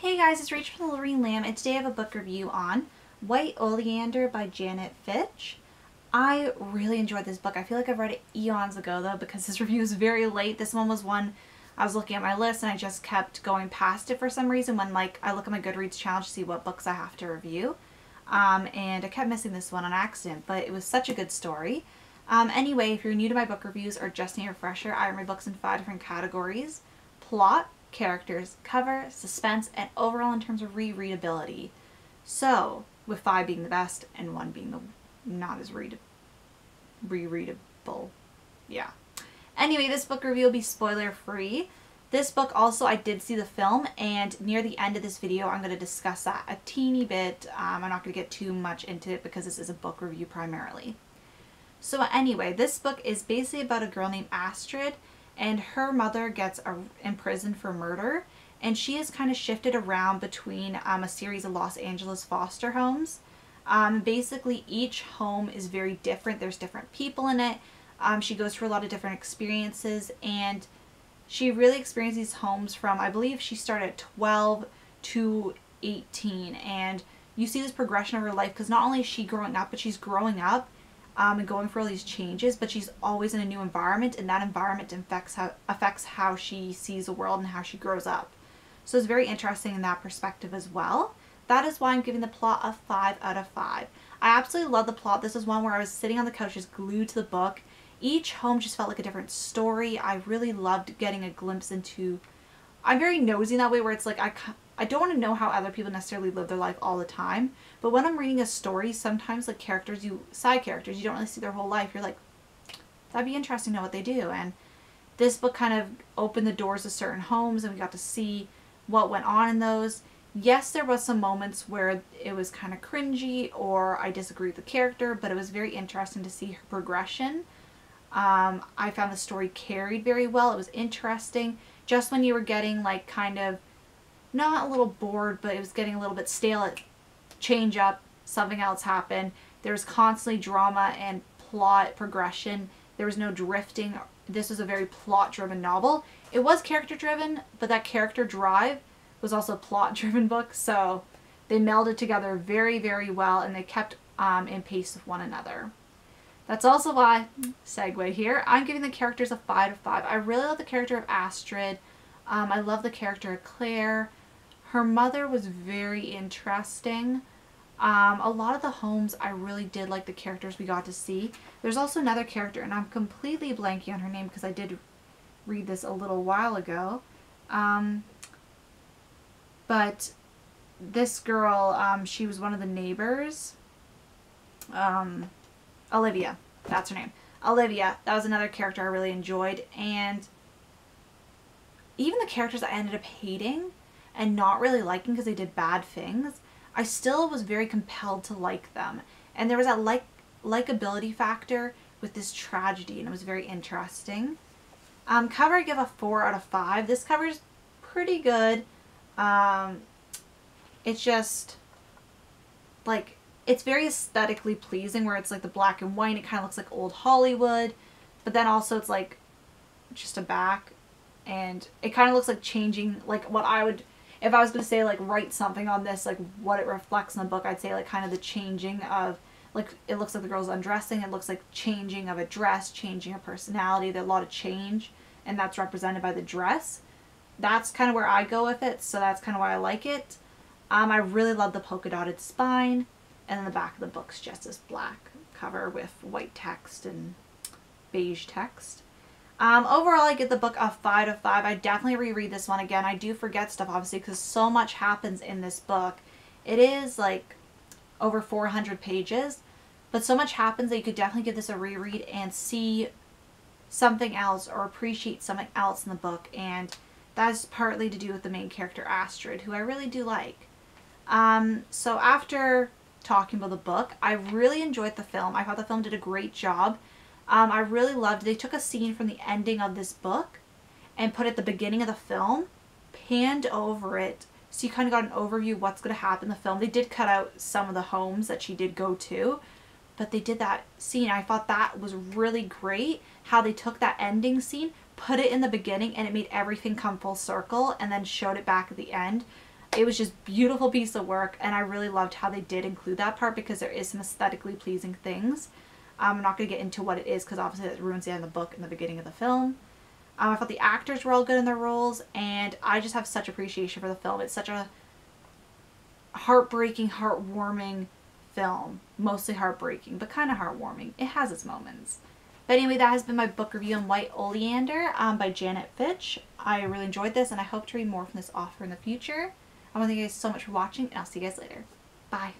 Hey guys, it's Rachel from Reading Lamb and today I have a book review on White Oleander by Janet Fitch. I really enjoyed this book. I feel like I've read it eons ago though because this review is very late. This one was one I was looking at my list and I just kept going past it for some reason when like I look at my Goodreads challenge to see what books I have to review. Um, and I kept missing this one on accident, but it was such a good story. Um, anyway, if you're new to my book reviews or just need a refresher, I read books in five different categories. Plot, characters, cover, suspense, and overall in terms of rereadability. So, with five being the best and one being the not as read rereadable. Yeah. Anyway, this book review will be spoiler free. This book also, I did see the film, and near the end of this video, I'm going to discuss that a teeny bit. Um, I'm not going to get too much into it because this is a book review primarily. So anyway, this book is basically about a girl named Astrid and her mother gets imprisoned for murder and she is kind of shifted around between um, a series of Los Angeles foster homes. Um, basically each home is very different. There's different people in it. Um, she goes through a lot of different experiences and she really experienced these homes from, I believe she started at 12 to 18 and you see this progression of her life because not only is she growing up, but she's growing up um, and going for all these changes, but she's always in a new environment, and that environment affects how, affects how she sees the world and how she grows up. So it's very interesting in that perspective as well. That is why I'm giving the plot a 5 out of 5. I absolutely love the plot. This is one where I was sitting on the couch just glued to the book. Each home just felt like a different story. I really loved getting a glimpse into... I'm very nosy in that way where it's like I, I don't want to know how other people necessarily live their life all the time. But when I'm reading a story, sometimes like characters, you side characters, you don't really see their whole life. You're like, that'd be interesting to know what they do. And this book kind of opened the doors to certain homes and we got to see what went on in those. Yes, there was some moments where it was kind of cringy or I disagree with the character, but it was very interesting to see her progression. Um, I found the story carried very well. It was interesting. Just when you were getting like kind of not a little bored, but it was getting a little bit stale at change up, something else happened. There was constantly drama and plot progression. There was no drifting. This was a very plot driven novel. It was character driven, but that character drive was also a plot driven book. So they melded together very, very well and they kept um, in pace with one another. That's also why, segue here, I'm giving the characters a 5 of 5. I really love the character of Astrid. Um, I love the character of Claire. Her mother was very interesting. Um, a lot of the homes I really did like the characters we got to see. There's also another character, and I'm completely blanking on her name because I did read this a little while ago. Um, but this girl, um, she was one of the neighbors. Um, Olivia, that's her name. Olivia, that was another character I really enjoyed. And even the characters I ended up hating, and not really liking because they did bad things, I still was very compelled to like them. And there was that like likability factor with this tragedy and it was very interesting. Um, cover I give a 4 out of 5. This cover is pretty good. Um, it's just like it's very aesthetically pleasing where it's like the black and white it kind of looks like old Hollywood but then also it's like just a back and it kind of looks like changing like what I would if I was going to say like write something on this, like what it reflects in the book, I'd say like kind of the changing of like it looks like the girl's undressing. It looks like changing of a dress, changing a personality. There's a lot of change, and that's represented by the dress. That's kind of where I go with it, so that's kind of why I like it. Um, I really love the polka dotted spine, and then the back of the book's just this black cover with white text and beige text. Um, overall, I give the book a 5 of 5. I definitely reread this one again. I do forget stuff, obviously, because so much happens in this book. It is, like, over 400 pages, but so much happens that you could definitely give this a reread and see something else or appreciate something else in the book, and that's partly to do with the main character, Astrid, who I really do like. Um, so after talking about the book, I really enjoyed the film. I thought the film did a great job um, I really loved, they took a scene from the ending of this book and put it at the beginning of the film, panned over it, so you kind of got an overview what's going to happen in the film. They did cut out some of the homes that she did go to, but they did that scene. I thought that was really great, how they took that ending scene, put it in the beginning, and it made everything come full circle, and then showed it back at the end. It was just beautiful piece of work and I really loved how they did include that part because there is some aesthetically pleasing things. Um, I'm not going to get into what it is because obviously it ruins the end of the book and the beginning of the film. Um, I thought the actors were all good in their roles and I just have such appreciation for the film. It's such a heartbreaking, heartwarming film. Mostly heartbreaking, but kind of heartwarming. It has its moments. But anyway, that has been my book review on White Oleander um, by Janet Fitch. I really enjoyed this and I hope to read more from this author in the future. I want to thank you guys so much for watching and I'll see you guys later. Bye.